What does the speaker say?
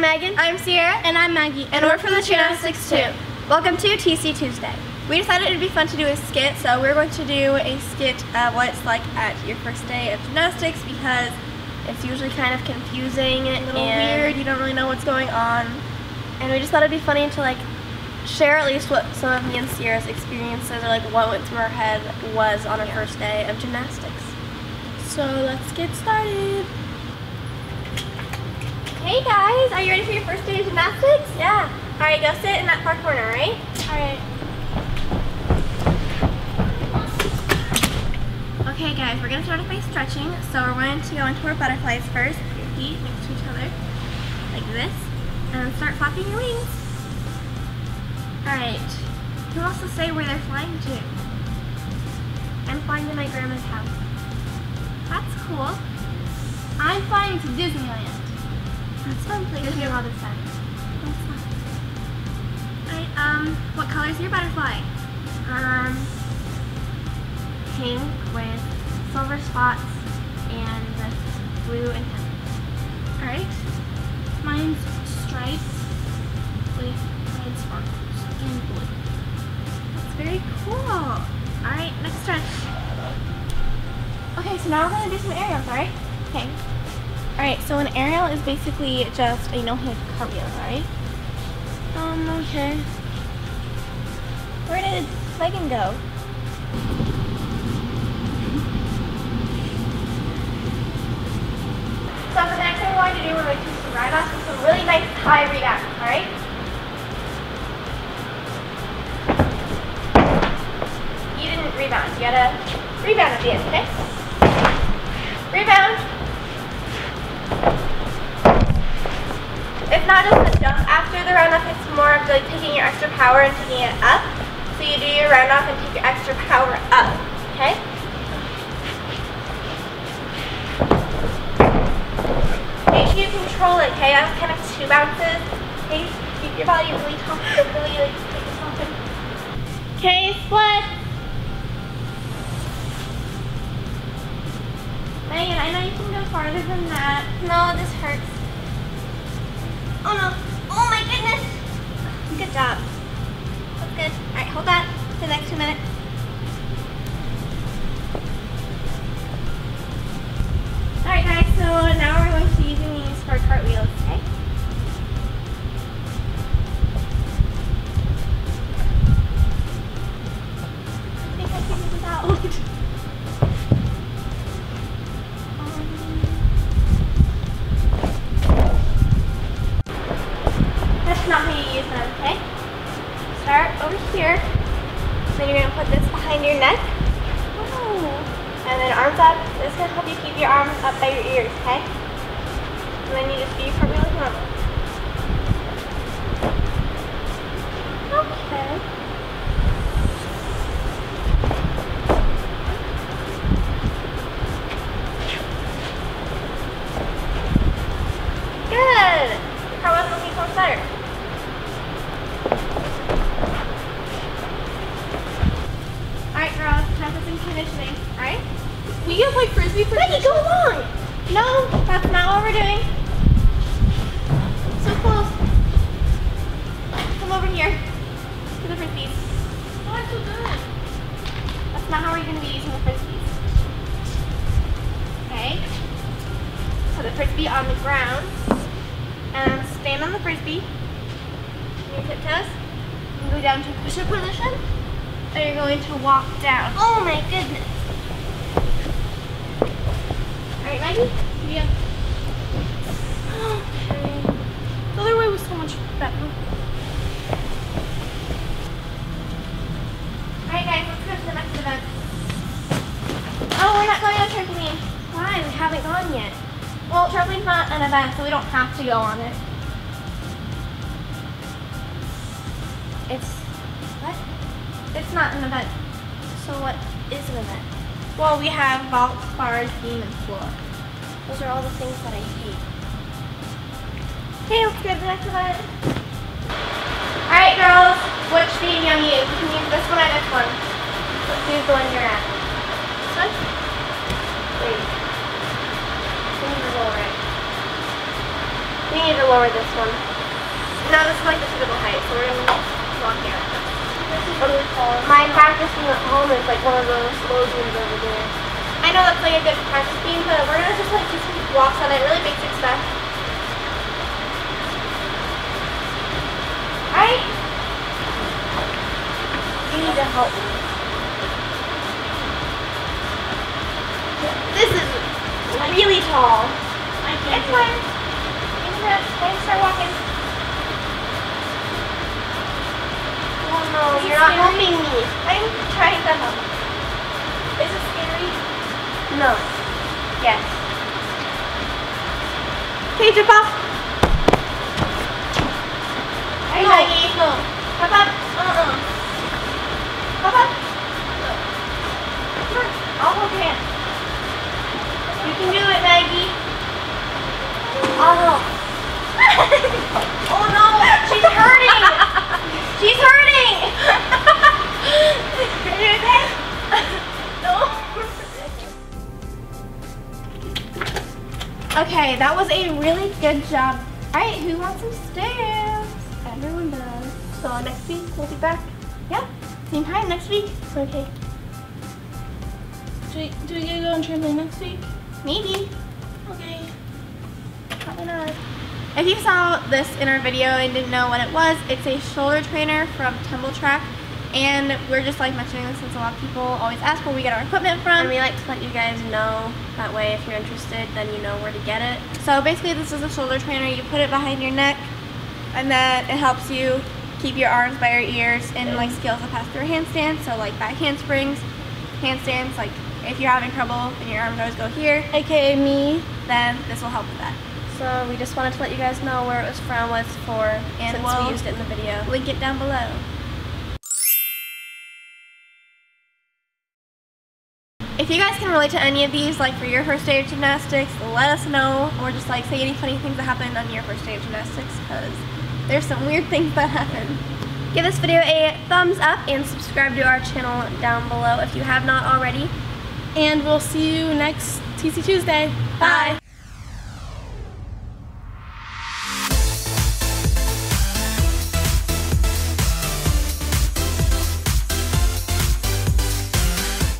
I'm Megan. I'm Ciera. And I'm Maggie. And, we're from the Cheernastics2. Welcome to TC Tuesday. We decided it'd be fun to do a skit, so we're going to do a skit of what it's like at your first day of gymnastics because it's usually kind of confusing A little and weird. You don't really know what's going on. And we just thought it'd be funny to like share at least what some of me and Ciera's experiences or like what went through our head was on our Yeah. first day of gymnastics. So let's get started. Hey guys, are you ready for your first day of gymnastics? Yeah. Alright, go sit in that far corner, right? Alright. Okay guys, we're going to start off by stretching. So we're going to go into our butterflies first. Put your feet next to each other, like this. And start flapping your wings. Alright, who wants to say where they're flying to? I'm flying to my grandma's house. That's cool. I'm flying to Disneyland. That's fun me a lot of sense. That's fun. Alright, um, what color is your butterfly? Um, pink with silver spots and blue and pink. Alright. Mine's stripes with red sparkles and blue. That's very cool. Alright, next stretch. Okay, so now we're gonna do some aerials, alright? Okay. Alright, so an aerial is basically just, you know, like cartwheels, right? Um, okay. Where did Megan go? So the next thing we're going to do, we're going to do some round offs with some really nice high rebounds, alright? You didn't rebound, you gotta rebound at the end, okay? Rebound. It's not just a jump after the round off, it's more of like taking your extra power and taking it up. So you do your round off and take your extra power up, okay? Make sure you control it, okay? That's kind of two bounces. Okay, keep your body really taut, really like it open. Okay, split. Megan, I know you can go farther than that. No, this hurts. Oh no. Oh my goodness. Good job. That's good. Alright, hold that for the next two minutes. Over here. Then you're gonna put this behind your neck. And then arms up. This is gonna help you keep your arms up by your ears, okay? And then you just your cartwheel like normal. No, that's not what we're doing. So close. Come over here. To the frisbees. Oh, I'm so good. That's not how we're going to be using the frisbees. Okay? Put the frisbee on the ground. And stand on the frisbee. Your tiptoes. And go down to push-up position. And you're going to walk down. Oh my goodness. Alright, Maggie? Yeah. Okay. The other way was so much better. Alright guys, let's go to the next event. Oh, we're not going on trampoline. Why? We haven't gone yet. Well, trampoline's not an event, so we don't have to go on it. It's what? It's not an event. So what is an event? Well, we have vault, bars, beam, and floor. Those are all the things that I hate. Hey, okay, let's go to the next event. Alright girls, which beam you to use? You can use this one or this one. Let's use the one you're at. This one? Please. We need to lower it. We need to lower this one. Now this is like the suitable height, so we're gonna walk here. My practice room at home is like one of those low rooms over there. I know that's like a good practice beam, but we're gonna just like do some walks on it, really basic stuff. Alright? You need to help me. This is really tall. I It's fine. You can rest. Go ahead and start walking. Oh no, you're not helping me. I'm trying to help. Is it scary? No. Yes. Okay, jump off. Hey, No. Maggie. No. Hop up. Uh-uh. Hop up. Okay, that was a really good job. All right, who wants some stairs? Everyone does. So next week we'll be back. Yeah, same time next week. Okay. Do we, do we get to go on trampoline next week? Maybe. Okay. Probably not. If you saw this in our video and didn't know what it was, it's a shoulder trainer from Tumbl Trak. And we're just like mentioning this since a lot of people always ask where we get our equipment from. And we like to let you guys know that way if you're interested, then you know where to get it. So basically this is a shoulder trainer. You put it behind your neck and then it helps you keep your arms by your ears and like skills that pass through handstands. So like back handsprings, handstands, like if you're having trouble and your arms always go here, AKA me. then this will help with that. So we just wanted to let you guys know where it was from, what it's for, And since we'll- we used it in the video. Link it down below. If you guys can relate to any of these, like for your first day of gymnastics, let us know, or just like say any funny things that happened on your first day of gymnastics, because there's some weird things that happen. Give this video a thumbs up and subscribe to our channel down below if you have not already. And we'll see you next TC Tuesday. Bye.